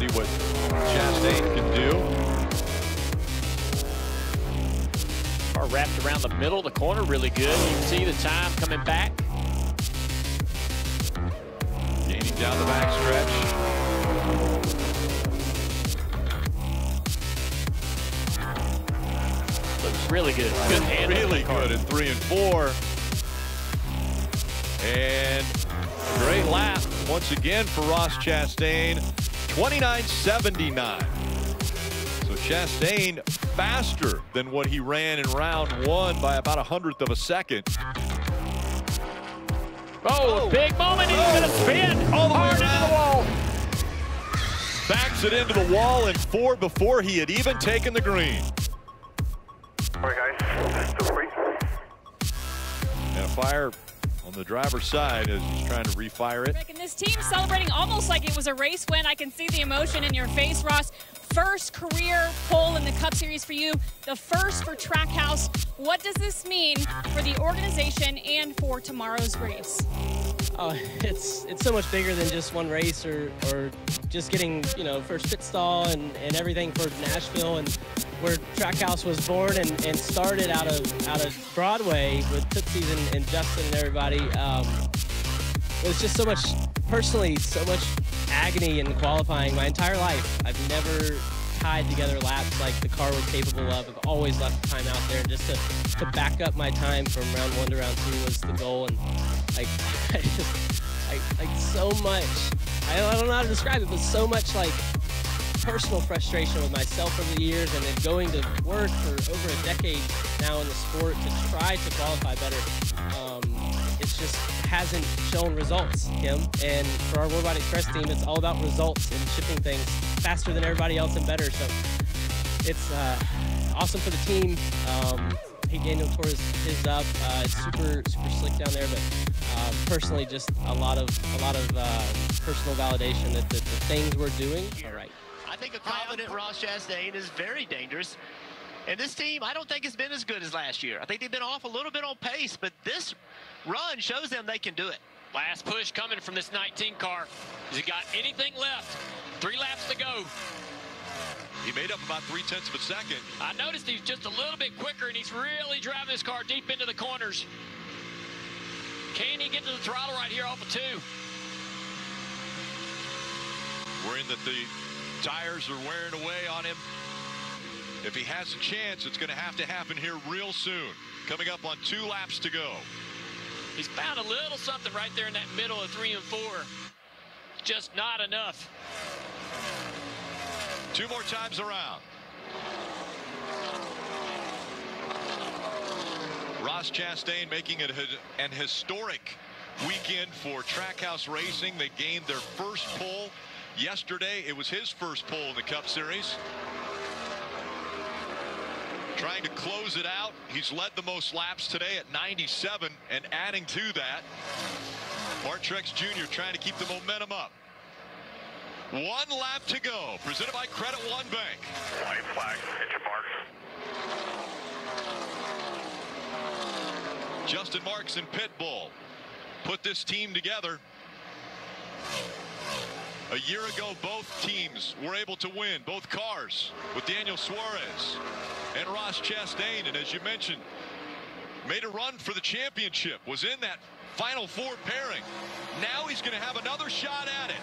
see what Chastain can do. Car wrapped around the middle of the corner really good. You can see the time coming back. Gaining down the back stretch. Looks really good. Good hand. Really good in three and four. And once again for Ross Chastain. 29.79. So Chastain faster than what he ran in round one by about a hundredth of a second. Oh, a oh. big moment. He's Oh. going to spin All the way hard into the wall. Backs it into the wall in four before he had even taken the green. All right, guys. Still free. And a fire on the driver's side as he's trying to refire it. And this team celebrating almost like it was a race win. I can see the emotion in your face, Ross. First career pole in the Cup Series for you, the first for Trackhouse. What does this mean for the organization and for tomorrow's race? Oh, it's it's so much bigger than just one race or, or just getting you know first pit stall and, and everything for Nashville and where Trackhouse was born and, and started out of out of Broadway with Tootsies and, and Justin and everybody. Um, it was just so much personally so much agony in qualifying my entire life. I've never tied together laps like the car was capable of. I've always left time out there just to, to back up my time from round one to round two was the goal and like I like like so much. I don't, I don't know how to describe it but so much like personal frustration with myself over the years and then going to work for over a decade now in the sport to try to qualify better. Um, it's just hasn't shown results Kim. And for our Worldwide Express team it's all about results and shipping things faster than everybody else and better. So it's uh, awesome for the team. Um, Pete Daniel tore his, his up. Uh, it's super super slick down there, but uh, personally, just a lot of a lot of uh, personal validation that the, the things we're doing are right. I think a confident Ross Chastain is very dangerous. And this team, I don't think has been as good as last year. I think they've been off a little bit on pace, but this run shows them they can do it. Last push coming from this 19 car. Has he got anything left? Three laps to go. He made up about three tenths of a second. I noticed he's just a little bit quicker, and he's really driving this car deep into the corners. Can he get to the throttle right here off of two? We're in that the tires are wearing away on him. If he has a chance, it's going to have to happen here real soon. Coming up on two laps to go. He's found a little something right there in that middle of three and four. Just not enough. Two more times around. Ross Chastain making it an historic weekend for Trackhouse Racing. They gained their first pole yesterday. It was his first pole in the Cup Series. Trying to close it out. He's led the most laps today at 97 and adding to that. Martin Truex Jr. trying to keep the momentum up. One lap to go. Presented by Credit One Bank. White flag. Your marks. Justin Marks and Pitbull put this team together. A year ago, both teams were able to win, both cars, with Daniel Suarez and Ross Chastain. And as you mentioned, made a run for the championship, was in that final four pairing. Now he's going to have another shot at it.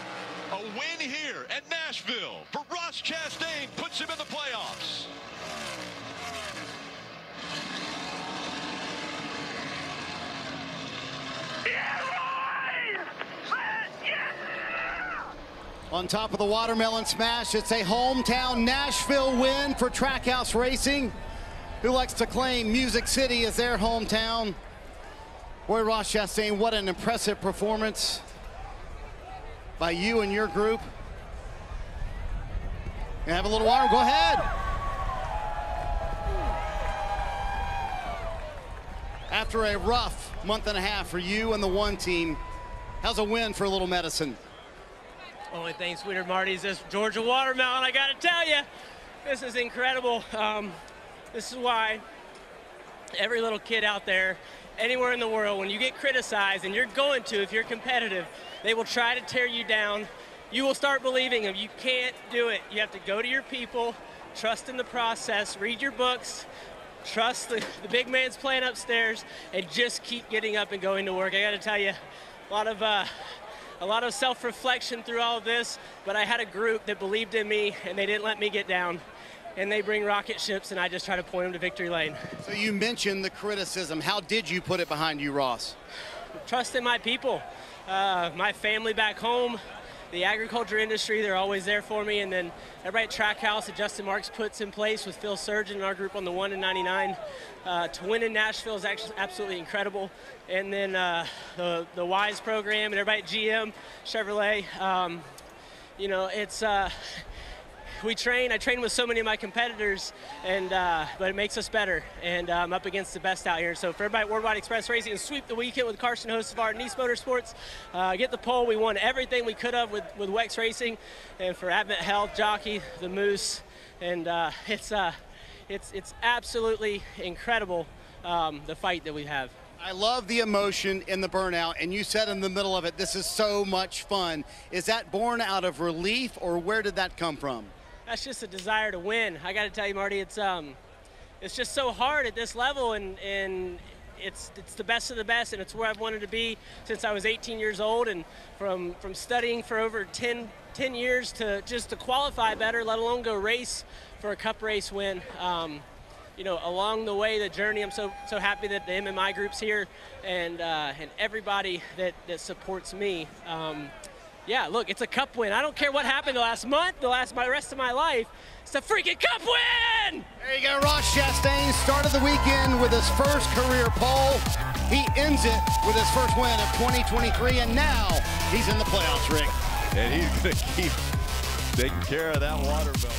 A win here at Nashville for Ross Chastain puts him in the playoffs. On top of the watermelon smash, it's a hometown Nashville win for Trackhouse Racing, who likes to claim Music City as their hometown. Boy, Ross Chastain, what an impressive performance by you and your group. You have a little water, go ahead. After a rough month and a half for you and the one team, how's a win for a little medicine? Only thing sweeter, Marty, is this Georgia watermelon. I got to tell you, this is incredible. Um, this is why every little kid out there, anywhere in the world, when you get criticized, and you're going to if you're competitive, they will try to tear you down. you will start believing them. You can't do it. You have to go to your people, trust in the process, read your books, trust the, the big man's plan upstairs, and just keep getting up and going to work. I got to tell you, a lot of uh, a lot of self-reflection through all of this, but I had a group that believed in me, and they didn't let me get down. And they bring rocket ships, and I just try to point them to victory lane. So you mentioned the criticism. How did you put it behind you, Ross? Trust in my people, uh, my family back home, the agriculture industry, they're always there for me. And then everybody at Trackhouse that Justin Marks puts in place with Phil Surgen and our group on the 1 in 99. Uh, to win in Nashville is actually absolutely incredible. And then uh, the, the WISE program and everybody at GM, Chevrolet, um, you know, it's, uh, we train. I train with so many of my competitors, and uh, but it makes us better. And I'm up against the best out here. So for everybody at Worldwide Express Racing, and sweep the weekend with Carson Hocevar and Niece Motorsports. Uh, get the pole. We won everything we could have with with Wex Racing, and for Advent Health, Jockey, the Moose, and uh, it's uh, it's it's absolutely incredible um, the fight that we have. I love the emotion in the burnout, and you said in the middle of it, this is so much fun. Is that born out of relief, or where did that come from? That's just a desire to win. I got to tell you, Marty, it's um, it's just so hard at this level, and and it's it's the best of the best, and it's where I've wanted to be since I was 18 years old, and from from studying for over 10 10 years to just to qualify better, let alone go race for a Cup race win. Um, you know, along the way, the journey, I'm so so happy that the MMI group's here, and uh, and everybody that that supports me. Um, yeah, look, it's a cup win. I don't care what happened the last month, the last my rest of my life. It's a freaking cup win! There you go, Ross Chastain started the weekend with his first career pole. He ends it with his first win of 2023, and now he's in the playoffs, Rick. And he's going to keep taking care of that water bill.